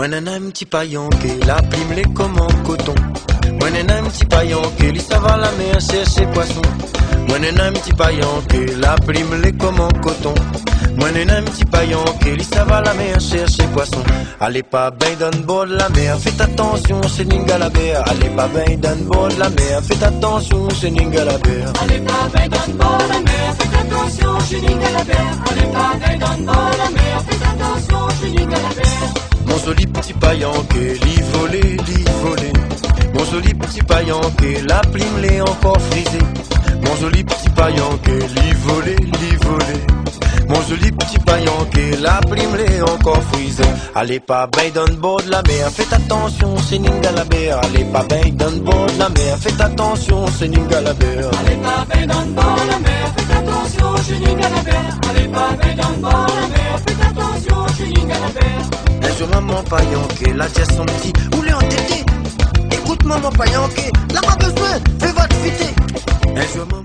Moi un petit paillon que la plume les comme en coton. Moi un petit paillon que lui ça va la mer chercher poisson. Moi un petit paillon que la plume les comme en coton. Moi un petit paillon que lui ça va la mer chercher poisson. Allez pas ben dans le bord de la mer, faites attention, c'est Ninga la mer. Allez pas ben dans le bord de la mer, faites attention, c'est Ninga la mer. Allez pas ben dans le bord de la mer, faites attention, suis Ninga la mer. Allez pas ben dans le bord joli petit paillant que lit volé, lit volé. Mon joli petit paillant que la plume l'est encore frisé. Mon joli petit paillant que lit volé, lit volé. Mon joli petit paillant que la plume l'est encore frisé. Allez pas dans le bord de la mer, faites attention, c'est Ninga la mer. Allez pas dans le bord de la mer, faites attention, c'est Ninga la mer. Allez pas dans le bord de la mer, faites attention, je suis Ninga la mer. Allez pas dans le bord de la mer, faites attention, je suis Jour maman paillant que la tient son petit, ou les entêté. Écoute maman paillant que, là pas besoin, fais. Un jour maman